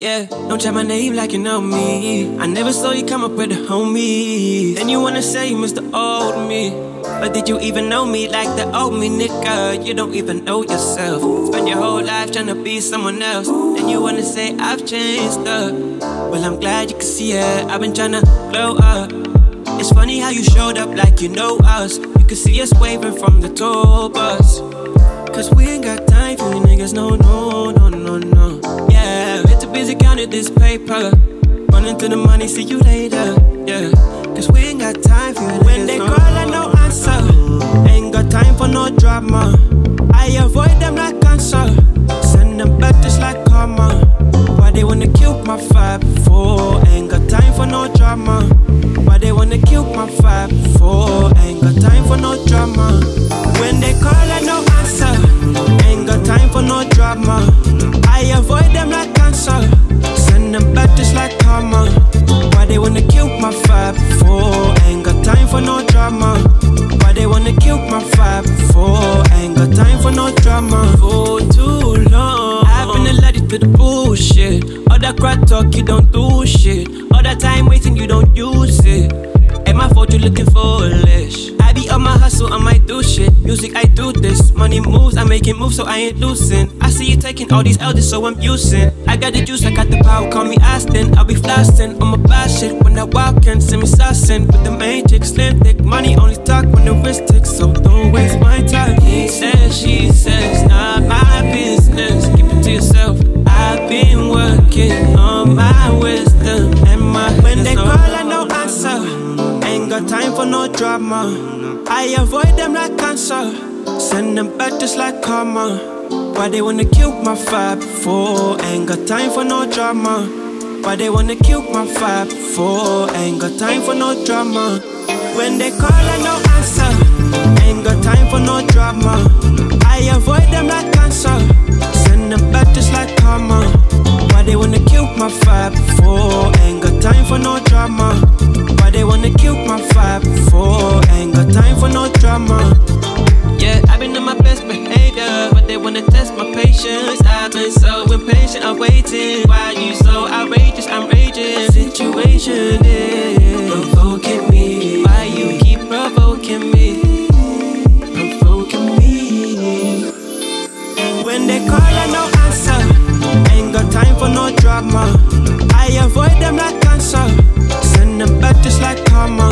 Yeah, don't try my name like you know me. I never saw you come up with a homie. Then you wanna say Mr. Old Me. But did you even know me like the old me, nigga? You don't even know yourself. Spend your whole life trying to be someone else. Then you wanna say I've changed up. Well, I'm glad you can see it. I've been trying to glow up. It's funny how you showed up like you know us. You can see us waving from the tour bus. Cause we ain't got time for you niggas, no, no, no, no, no. This paper. Running to the money, see you later. Yeah, cause we ain't got time for you When they call, I no answer. Ain't got time for no drama. I avoid that crap talk, you don't do shit. All that time waiting, you don't use it. Ain't my fault you looking foolish. I be on my hustle, I might do shit. Music, I do this. Money moves, I'm making moves, so I ain't losing. I see you taking all these elders, so I'm using. I got the juice, I got the power, call me Aston. I'll be my bad shit when I walk in. Send me saucing with the magic, slim thick. Money only talk when the wrist ticks, so don't waste got time for no drama. I avoid them like cancer. Send them back just like karma. Why they wanna kill my vibe for? Ain't got time for no drama. Why they wanna kill my vibe for? Ain't got time for no drama. When they call, I no answer. Ain't got time for no drama. I avoid them like cancer. Send them back just like karma. Why they wanna kill my vibe for? Ain't got time for no drama. Been so impatient, I'm waiting. Why you so outrageous? I'm raging. Situation is provoking me. Why you keep provoking me? Provoking me. When they call, I no answer. Ain't got time for no drama. I avoid them like cancer. Send them back just like karma.